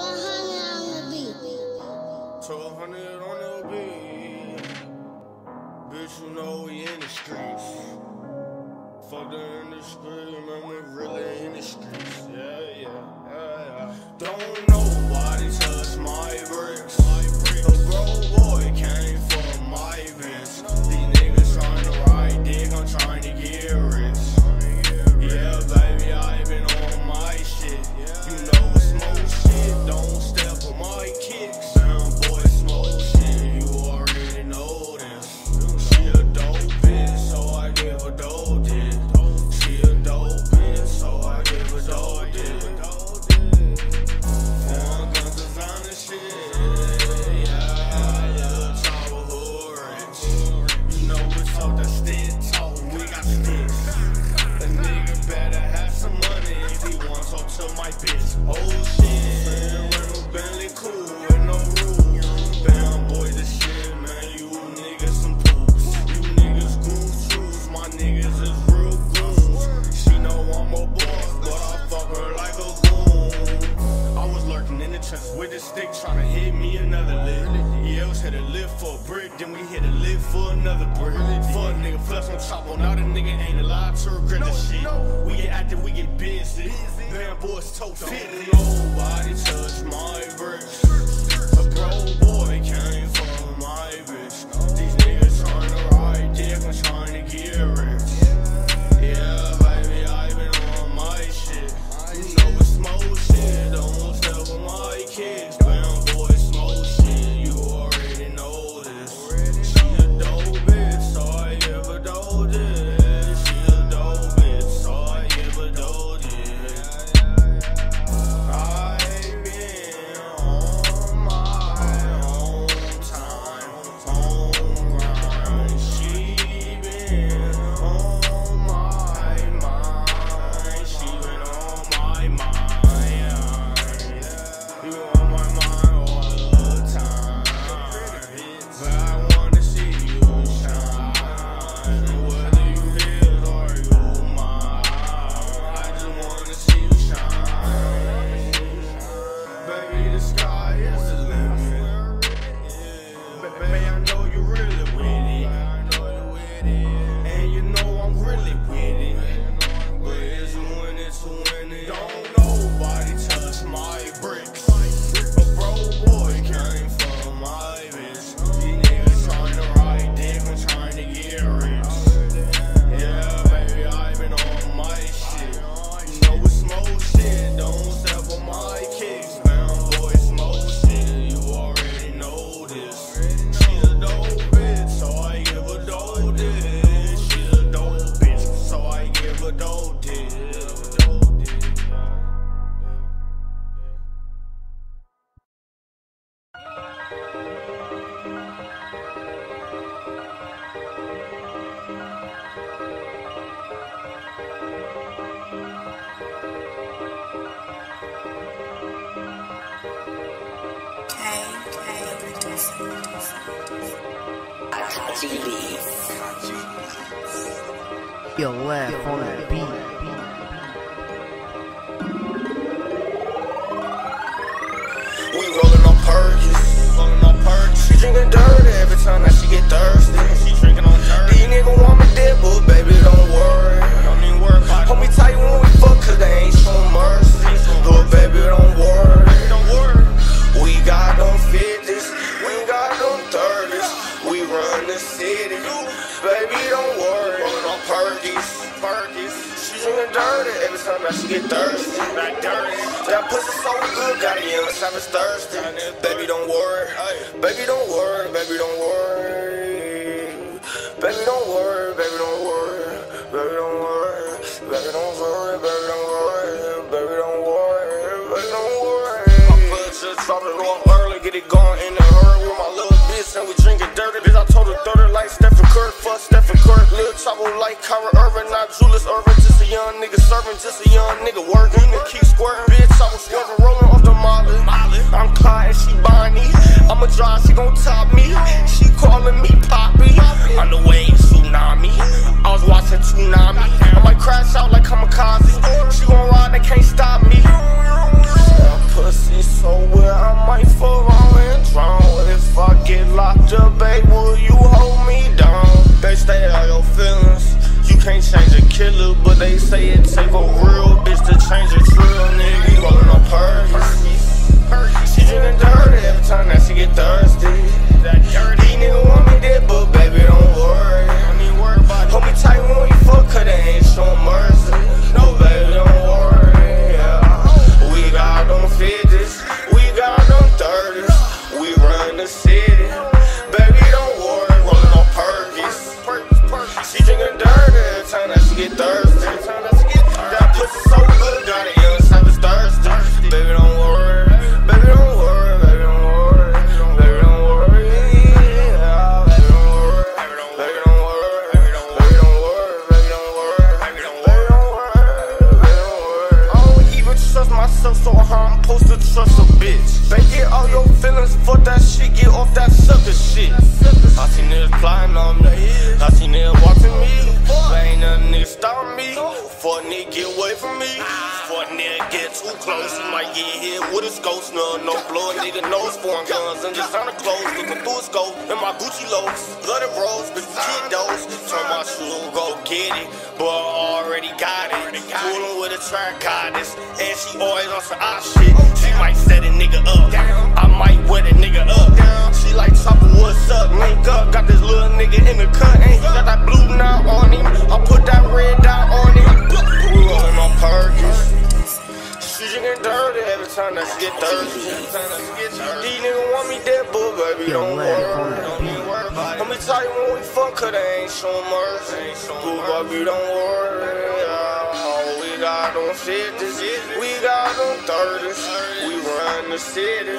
on the beat. 12Hunnid on the beat. Bitch, you know we in the streets. Fuck the industry, man, we really in the streets. don't worry about perkies, perkies. She drinking dirty every time that she get thirsty, like dirty. That pussy so good, got it, every time it's thirsty. Baby, don't worry, baby, don't worry, baby, don't worry. Baby, don't worry, early, get it going in the hurry with my little bitch, and we drinking dirty. Bitch, I told her 30 likes. Kirk, fuck Stephen Kirk, Lil Chapo like Kyrie Irving, not Julius Erving. just a young nigga serving, just a young nigga working, Nigga keep squirting, bitch, I was swerving, rolling off the molly, I'm Clyde and she Bonnie, I'ma drive, she gon' top me, she calling me Poppy, on the wave, tsunami, I was watching tsunami, I might crash out like kamikaze, she gon' ride, they can't stop me. That pussy so wet, I might fall on and drown. If I get locked up, babe, will you hold me down? They stay on your feelings. You can't change a killer, but they say it take a real bitch to change a drill. Nigga, you rollin' up hers. She drinkin' dirty every time that she get thirsty. These nigga want me dead, but baby, don't worry. Homie, tight when we fuck, cause they ain't showin' mercy. Away from me. For a nigga get too close, he might get hit with a ghost. No, no blow a nigga nose, foreign guns, and just the clothes. Looking through a scope, and my Gucci lows. Blooded rose, bitch, kid those. Turn my shoe, go get it. But I already got it. Fooling with a goddess. And she always on some odd shit. She might set a nigga up. I might wet a nigga up. She like chopper, what's up? Link up, got this little nigga in the cut. He got that blue knot on him. I put that red dot on him. Rolling on. She dirty every time that she get thirsty. These niggas want me dead, but baby, don't worry. Don't about it. Let me tell you when we fuck, cause they ain't showing mercy. Boo, baby, don't worry. Yeah, we got them 50s, we got them 30s. We run the city.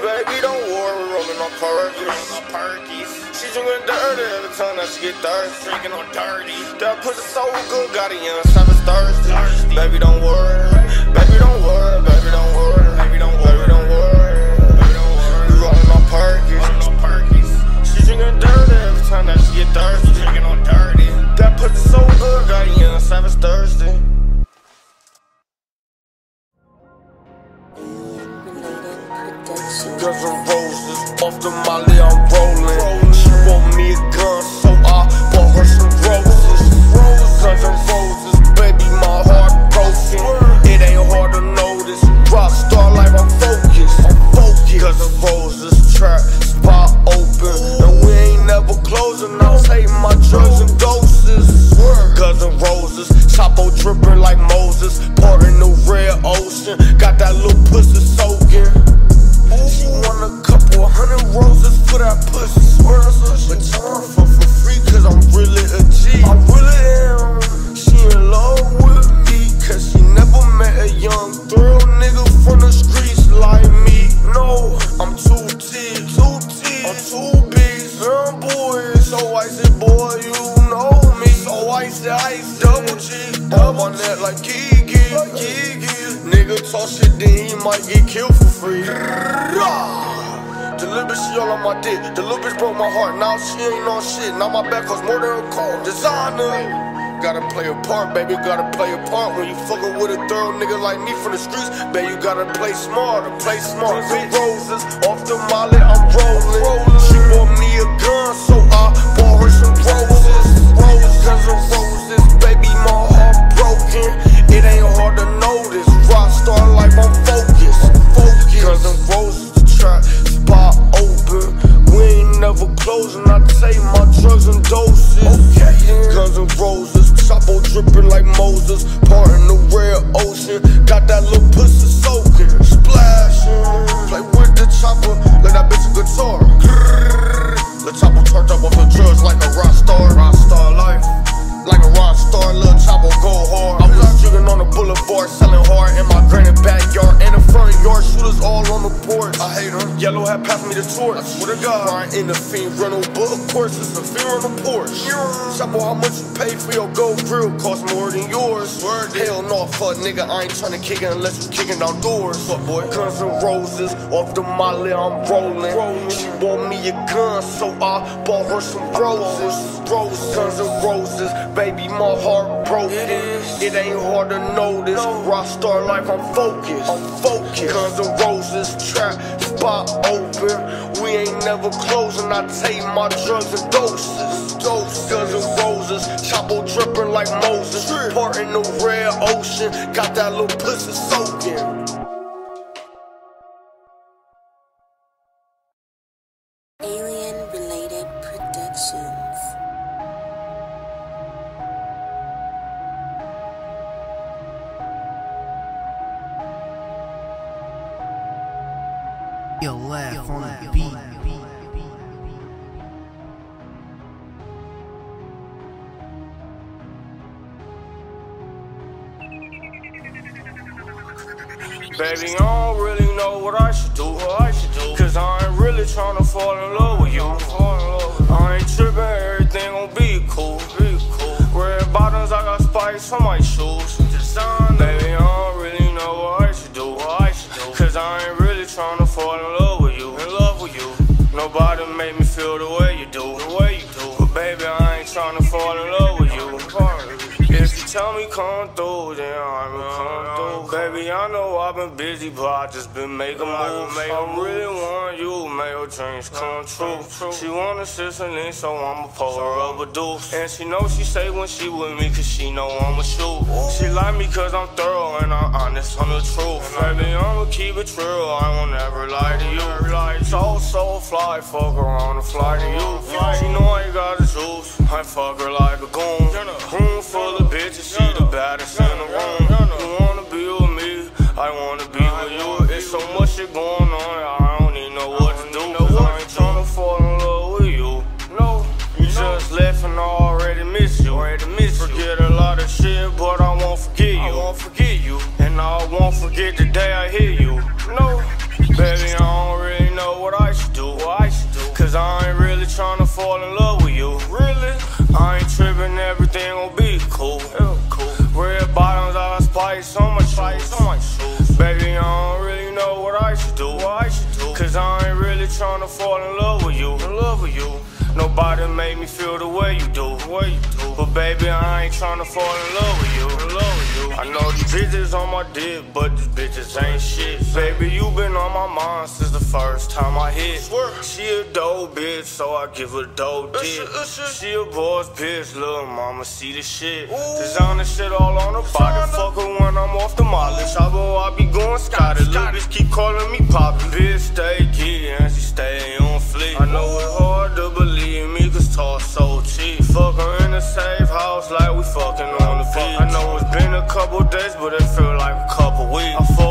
Baby, don't worry, rolling on perkies. She drinking dirty every time that she get thirsty. Drinking on dirty. That pussy so good, got a young savage thirsty. Baby, don't worry. Might get killed for free. The little bitch, she all on my dick. The little bitch broke my heart. Now she ain't on shit. Now my back costs more than a car. Designer. Gotta play a part, baby. Gotta play a part. When you fuckin' with a thorough nigga like me from the streets, baby, you gotta play smart. Play smart. Big roses off the molly, I'm rolling. She bought me a gun, so I bought her some roses. Roses, guns and Guns and roses, the trap spot open. We ain't never closing. I take my drugs and doses. Okay. Guns and roses, Chapo dripping like Moses. Parting the red ocean. Got that little pussy soaking. Splashing. Play with the chopper, like hat passed me the torch. I swear to God. In the fiend rental, but of course it's a fear on the porch. Chapo, how much you paid for your gold grill? Cost more than yours. Word. Hell no, fuck nigga, I ain't tryna kick it unless you kicking down doors. Fuck boy. Guns and roses, off the molly I'm rolling. She bought me a gun, so I bought her some roses. Roses, guns and roses, baby, my heart broken. It ain't hard to notice. Rockstar life, I'm focused. I'm focused. Guns and roses, trap spot open. We ain't never closing. I take my drugs and doses. Doses, and roses, Chapo dripping like Moses. Part in the red ocean, got that little pussy soaking. On the beat. Baby, I don't really know what I should do. What I should do. Cause I ain't really tryna fall in love with you. Busy, but I just been making moves. I really want you, make your dreams come true. She wanna sister me, so I'ma pull her up a deuce. And she know she say when she with me, cause she know I'ma shoot. She like me cause I'm thorough and I'm honest on the truth. Baby, I'ma keep it real, I won't ever lie to you. Like so, so fly, fuck around and fly to you. She know I got the juice, I fuck her like a goon. Room full of bitches, she the baddest in the room. I won't forget the day I hear you. No, baby, I don't really know what I should do. What I should do. Cause I ain't really tryna fall in love with you. Really? I ain't tripping, everything gon' be cool. cool. Red bottoms, I got spice on my shoes. On my shoes. Baby, I don't really know what I should do. What I should do. Cause I ain't really tryna fall in love with you. In love with you. Nobody made me feel the way you do. The you. But baby, I ain't tryna fall in love with you. In love with you. I know these bitches on my dick, but these bitches ain't shit. Baby, you been on my mind since the first time I hit. She a dope bitch, so I give her dope dick. She a boss bitch, little mama see the shit. Designer shit all on her body. Fuck her when I'm off the molly. Chapo, I be going scotty. Little bitch keep calling me poppy. Bitch stay geeky and she stay on fleek. I know it hard Fuck her in a safe house like we fucking on the beach. I know it's been a couple days, but it feel like a couple weeks.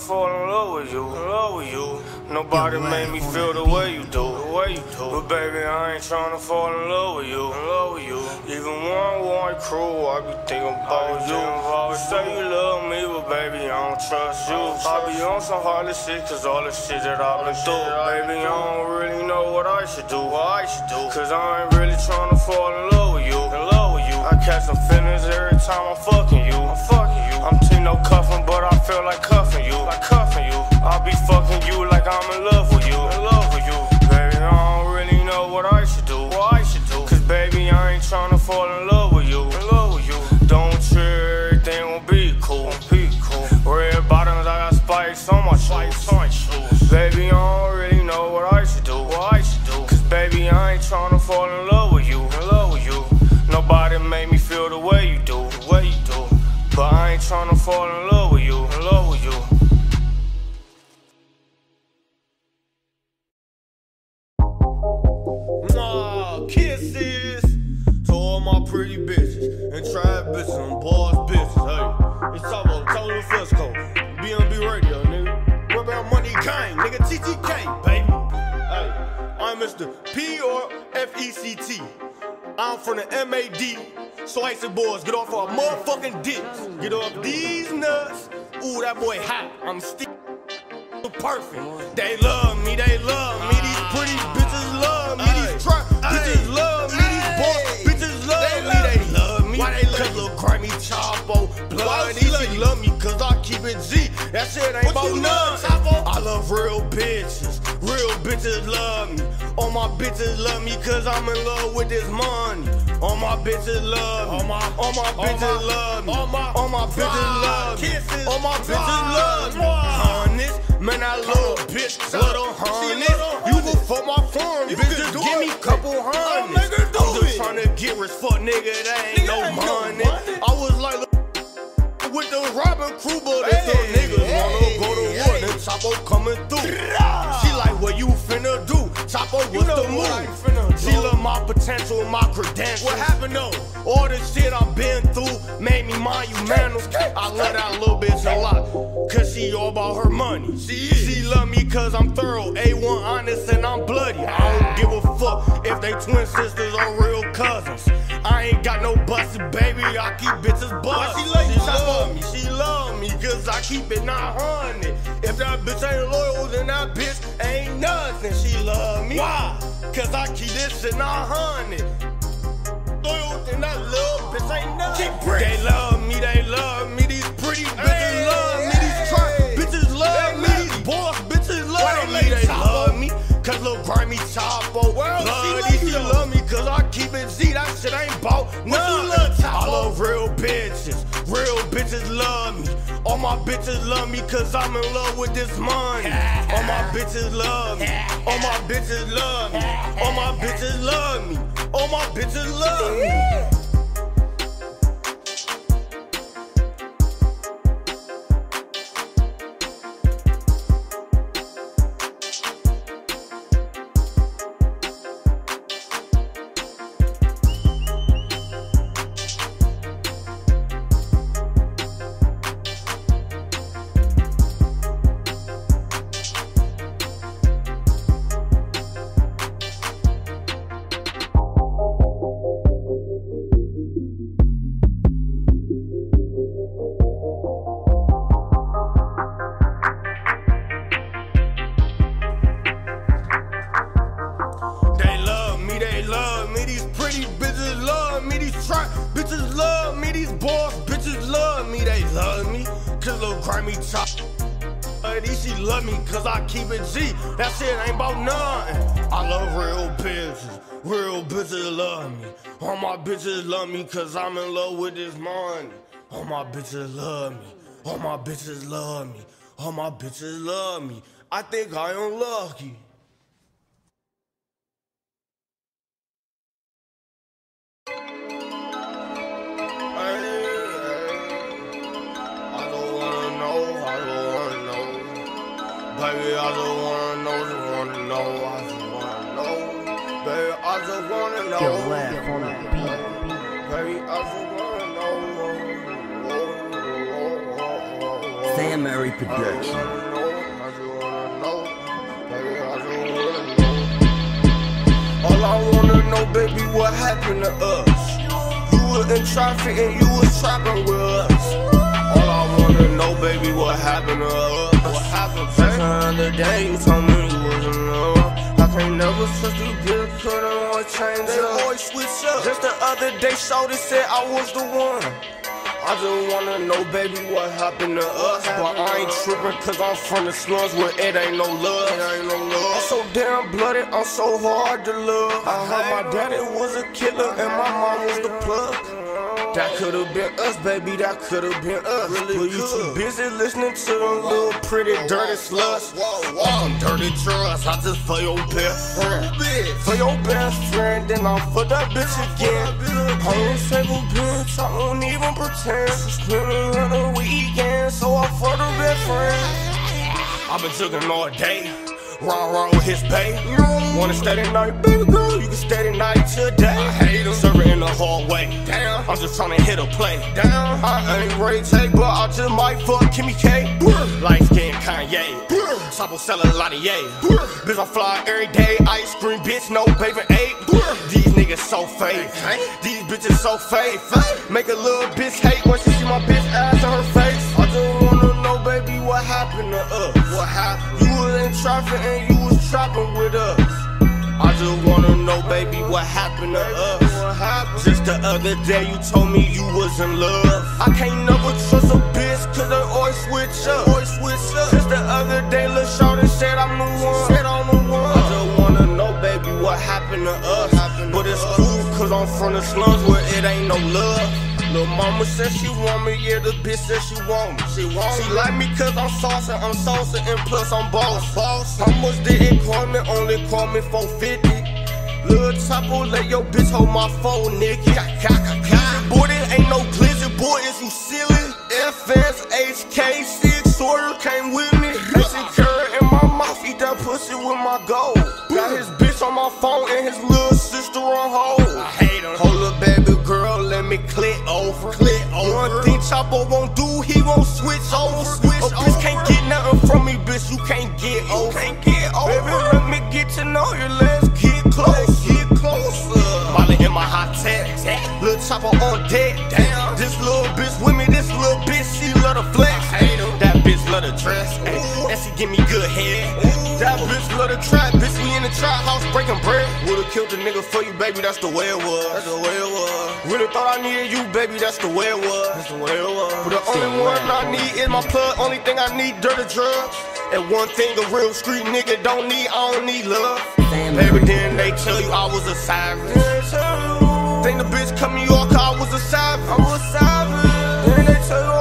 Fall in love with you. In love with you. Nobody made me feel the way you do. The way you do. But baby, I ain't tryna fall in love with you. In love with you. Even when I'm want crew, I be thinking about you. You say you love me, but baby, I don't trust you. I be on some heartless shit, cause all the shit that I've been through. Baby, I don't really know what I should do. What I should do. Cause I ain't really tryna fall in love with you. In love with you. I catch some feelings every time I'm fucking you. I'm fucking you. I'm too no cuffing, but I feel like cuffing you. Like cuffing you. I'll be fucking you like I'm in love with you. In love with you. Baby, I don't really know what I should do. What I should do. Cause baby, I ain't tryna fall in love with you. In love with you. Don't trip, everything will be cool. Be cool. Red bottoms, I got spikes on my shoes. On my shoes. Baby, I don't really know what I should do. What I should do. Cause baby, I ain't tryna fall in love fall in love with you. In love with you. Nah, kisses to all my pretty bitches and trap bitches and boss bitches. Hey, it's talk about total Fusco, BNB Radio, nigga. What about money gang, nigga? TTK, baby. Hey, I'm Mr. P or F E C T. I'm from the MAD. Slice the boys, get off our motherfucking dicks. Get off these nuts. Ooh, that boy hot. I'm still perfect. They love me, they love me. These pretty bitches love me. These trap bitches love me. These boys bitches love me. They love me. Why they love me? little grimy chapo blood. These love me cause I keep it G. That shit ain't about none. I love real bitches. Real bitches love me. All my bitches love me cause I'm in love with this money. All my bitches love me. All my, all my bitches love me. All my, all my bitches love me. All my bitches love me. Honest. Man, I love a bitch, little honey. You can fuck my phone, bitch. Just give me a couple hundred. I'm just trying to get rich for nigga, that ain't no money. I was like, with the Robin crew, but if the niggas wanna go to war, Chapo coming through. She like, what you finna do? Chapo, what's the move? She love my potential, my credentials. What happened though? All the shit I've been through made me monumental. I love that little bitch a lot, cause she all about her money. She, she love me cause I'm thorough, A1 honest, and I'm bloody. I don't give a fuck if they twin sisters or real cousins. I ain't got no busted baby, I keep bitches busted. She love, she love me, she love me, cause I keep it 900. If that bitch ain't loyal, then that bitch ain't nothing. She love me. Why? Cause I keep this shit 900. Loyal, then that little bitch ain't nothing. They love me, they love me, these pretty bitches love me, these trap bitches love me, these boss bitches love me, they love me. Cause little grimy chapo, bloody, she love me cause I keep it Z, that shit ain't bought nothing. I love real bitches, real bitches love me. All my bitches love me cause I'm in love with this money. All my bitches love me, all my bitches love me, all my bitches love me, all my bitches love me. Bitches love me. These boss bitches love me. They love me. Cause little grimy chop. These she love me cause I keep it G. That shit ain't about nothing. I love real bitches. Real bitches love me. All my bitches love me cause I'm in love with this money. All my bitches love me. All my bitches love me. All my bitches love me. I think I am lucky. Baby, I just wanna know, just wanna know, I just wanna know. Baby, I just wanna know. Yo, laugh on the beat. Baby, I just wanna know. Sam Murray Production. All I wanna know, baby, what happened to us? You were in traffic and you was trapping with us. All I wanna know, baby, what happened to us? The day, you told me you was in love. I can't never trust you, bitch, couldn't always change they up. always switch up. Just the other day, Shorty said I was the one. I just wanna know, baby, what happened to us. But I ain't tripping, cause I'm from the slums where it ain't no love. It ain't no love. I'm so damn blooded, I'm so hard to love. I heard my daddy was a killer and my mom was the plug. That could've been us, baby, that could've been us. but you too busy listening to them little pretty dirty sluts. I'm dirty trust, I just for your best friend. For your best friend, then I'm for that bitch again. I'm a single bitch, I don't even pretend. Spending on the weekend, so I'm for the best friend. I've been jugging all day. Wrong, wrong with his pay. Wanna stay the night, baby girl, you can stay the night today. I hate him. Server in the hallway. Damn. I'm just trying to hit a play. Damn. I ain't ready to take, but I just might fuck Kimmy K. Light skin Kanye. Chapo selling a lot of yay. Bitch, I fly every day. Ice cream, bitch, no baby eight. These niggas so fake. These bitches so fake. Make a little bitch hate when she see my bitch ass on her face. What happened to us? What happened? You was in traffic and you was trapping with us. I just wanna know, baby, what happened to us? Just the other day you told me you was in love. I can't never trust a bitch cause they always switch up. Always switch up. Just the other day, Lil Shorty said I'm the one. Said I'm the one. I just wanna know, baby, what happened to us? But it's cool cause I'm from the slums where it ain't no love. Lil' mama said she want me, yeah, the bitch said she want me. She want She like me cause I'm saucy, I'm saucy, and plus I'm boss. boss. How much did it call me? Only call me 450. Lil' Chapo, let your bitch hold my phone, nigga. Boy, this ain't no glizzy, boy, is you silly? FS, HK6, Sawyer came with me. Action carrot in my mouth, eat that pussy with my gold. Thing won't do, he won't switch oh, over. Switch a bitch can't get nothing from me, bitch, you can't get over. Can't get over. Baby, let me get to know you, let's get close. Get closer. Molly in my hot tech. Lil Chopper on deck. Damn. This little bitch with me, this little bitch, she love the flex. That bitch love the dress. And she give me good head. That bitch love the trap. Trap house breaking bread. Would've killed the nigga for you, baby, that's the way it was. That's the way it was. Really thought I needed you, baby, that's the way it was. That's the way it was. But the only one I need is my plug. Only thing I need, dirty drugs. And one thing a real street nigga don't need, I don't need love. Baby, then they tell you I was a savage. Think the bitch cut me off cause I was a savage. I was a savage. Then they tell you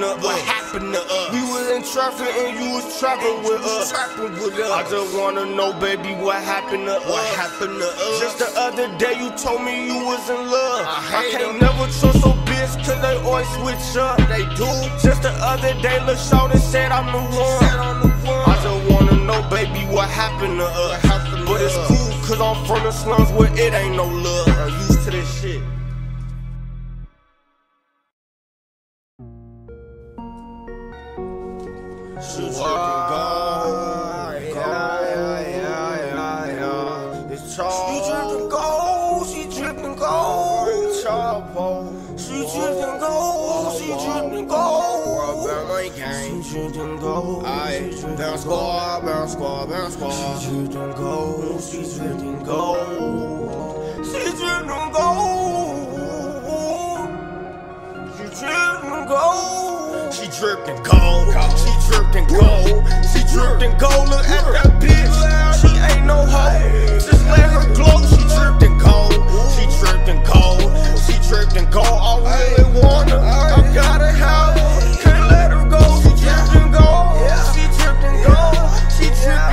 happened to us? What happened to us? We was in traffic and you was trapping with us. Trapping with us. I just wanna know, baby, what happened to us? What happened to us? Just the other day you told me you was in love. I, can't never trust a bitch cause they always switch up. They do. Just the other day, Lil Shorty said I'm the one. I just wanna know, baby, what happened to us? But it's cool cause I'm from the slums where it ain't no love. She trippin' gold, yeah, yeah, yeah. It's Charles. She drippin' gold, she drippin' gold. She drippin' gold, she drippin' gold. my gang. She drippin' gold. Aye, bounce squad, bounce squad, bounce squad. She drippin' gold, she drippin' gold. She drippin' gold. She drippin' gold. She dripped in gold. She dripped in gold. She dripped in gold. Look at that bitch. She ain't no hoe. Just let her glow. She dripped in gold. She dripped in gold. She dripped in gold. I really her. I gotta have. Can't let her go. She dripped in gold. She dripped in gold. She dripped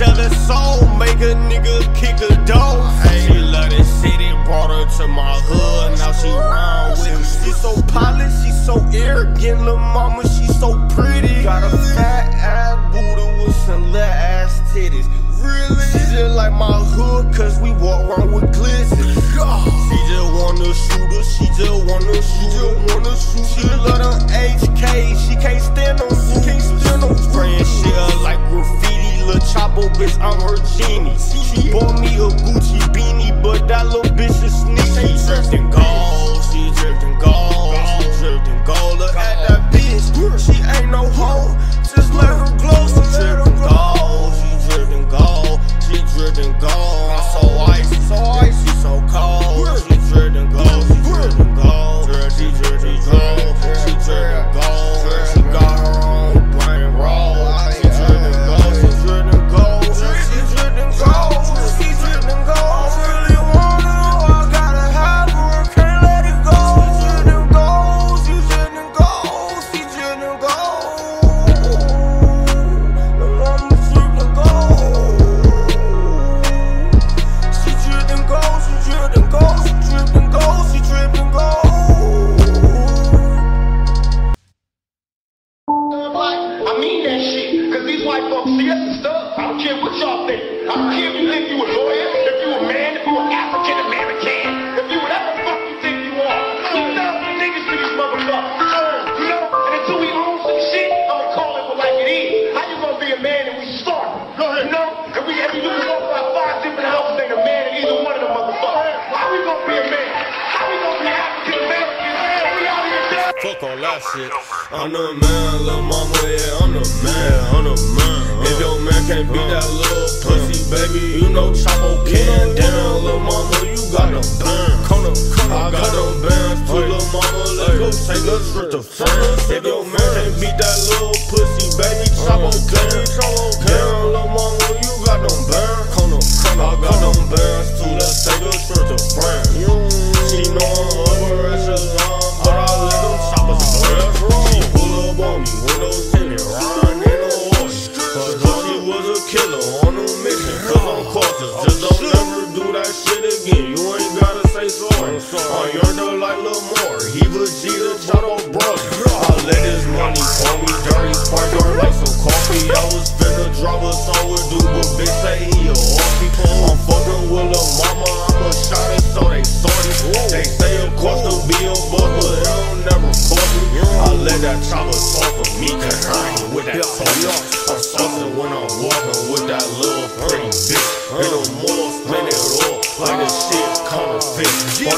his soul, make a nigga kick a door. She love this city, brought her to my hood, now she round with me. She so polished, she so arrogant, lil' mama, she so pretty. Got a fat ass booty with some little ass titties. Really? She just like my hood, cause we walk around with glizzy. She just wanna shoot her, she just wanna shoot her, wanna shoot She love them HK, she can't stand no, she can't stand no spraying shit like graffiti. Lil' Chapo, bitch, I'm her genie. She bought me a Gucci beanie, but that little bitch is sneaky. She dripped in gold, she dripped in gold, she dripped in gold. Look at that bitch, she ain't no hoe, just let her glow. She dripping gold. I'm so icy, so icy, so cold. She dripping gold, she dripping gold. Girl, she dripping.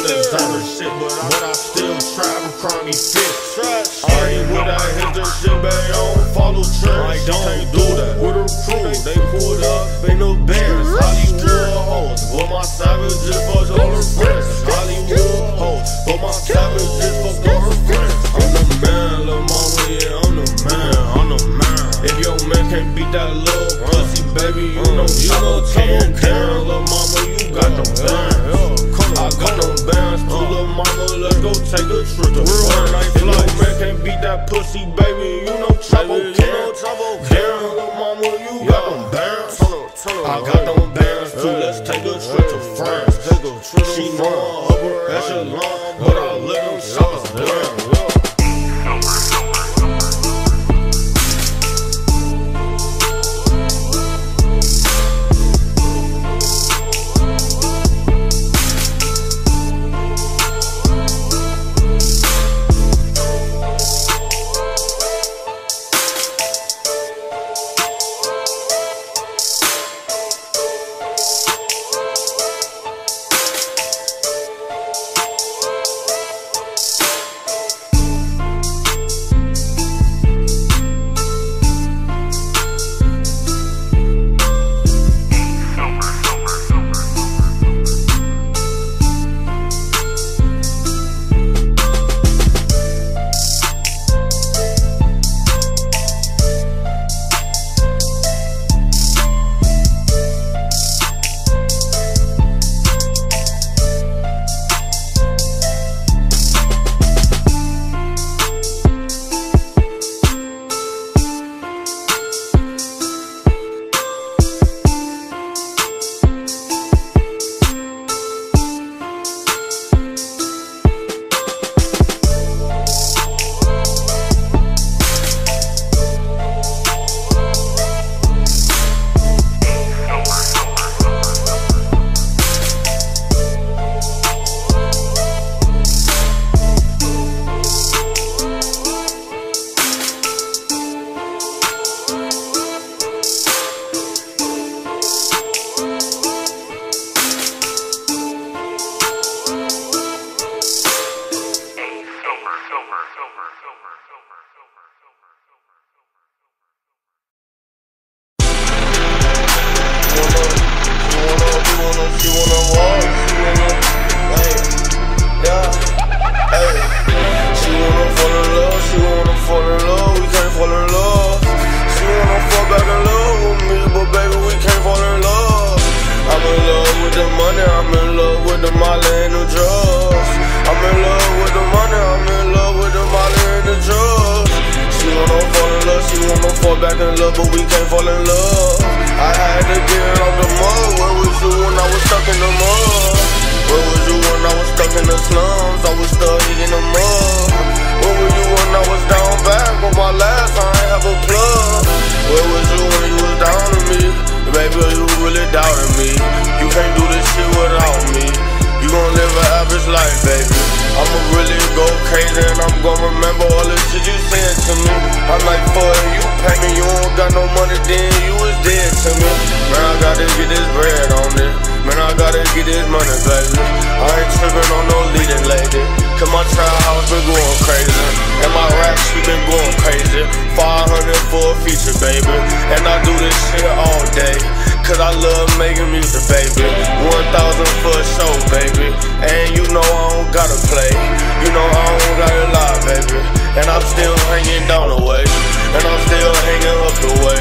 On the designer shit, but I, but still cry me fit. I ain't with that hipster shit, baby, I don't follow trends. I don't do that. With a crew, they pulled up in the bands. Hollywood hoes, but my savage just fucked all her friends. Hollywood hoes, but my savage just fucked all her friends. I'm the man, lil' mama, yeah, I'm the man, I'm the man. If your man can't beat that little pussy, baby, you know you know can. Damn, lil' mama, you got them bands. I got them bands too, lil' mama, let's go take a trip to France. If your man can't beat that pussy, baby, you know Chapo can. Damn, lil' mama, you got them bands. I got them bands too, let's take a trip to France. She know she wanna fall back in love, but we can't fall in love. I had to get off the mud. Where was you when I was stuck in the mud? Where was you when I was stuck in the slums? I was stuck in the mud. Where were you when I was down back on my last? I ain't have a plug. Where was you when you was down to me? Baby, you really doubted me. You can't do this shit without me. You gon' live an average life, baby. I'ma really go crazy and I'm gon' remember all the shit you said to me. I'm like, fuck, you me, you don't got no money, then you was dead to me. Man, I gotta get this bread on it. Man, I gotta get this money, baby. I ain't trippin' on no leading lady. Cause my trap house been going crazy. And my rap she been going crazy. 500 for a feature, baby. And I do this shit all day. Cause I love making music, baby. 1,000 for a show, baby. And you know I don't gotta play. You know I don't gotta lie, baby. And I'm still hanging down the way. And I'm still hanging up the way.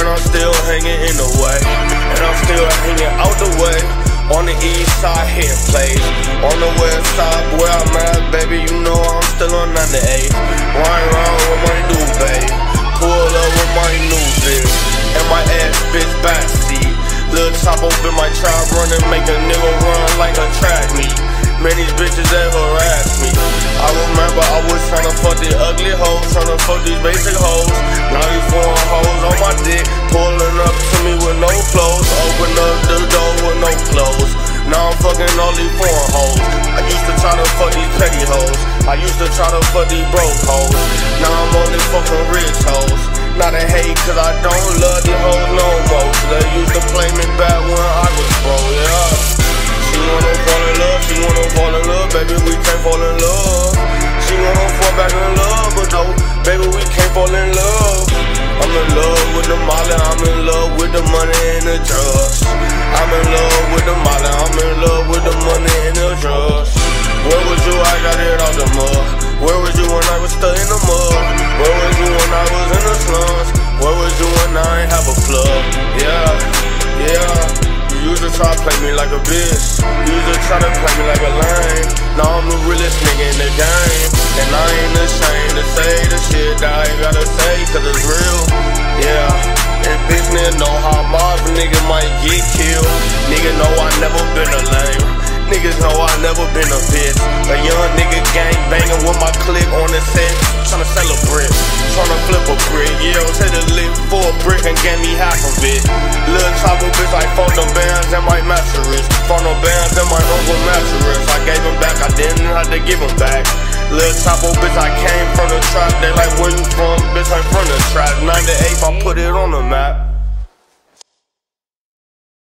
And I'm still hanging in the way. And I'm still hanging out the way. On the east side, hitting plays. On the west side, where I'm at, baby, you know top my trap running, make a nigga run like a track meet. Man, these bitches that harass me. I remember I was tryna fuck the ugly hoes, tryna fuck these basic hoes. Now these foreign hoes on my dick, pulling up to me with no clothes. Open up the door with no clothes. Now I'm fucking all these foreign hoes. I used to try to fuck these petty hoes. I used to try to fuck these broke hoes. Now I'm only fucking rich hoes. Not a hate, cause I don't love these hoes no more. They used to play me back when I was broke, yeah. She wanna fall in love, she wanna fall in love, baby, we can't fall in love. She wanna fall back in love, but no, baby, we can't fall in love. I'm in love with the molly, I'm in love with the brick, tryna flip a brick. Yeah, I was hit a lick for a brick and gave me half of it. Little chopper bitch, I found them bands and my mattress. Found them bands and my uncle mattress. I gave them back, I didn't have to give them back. Little chopper bitch, I came from the trap. They like, where you from? Bitch, I'm from the trap. 98, I put it on the map.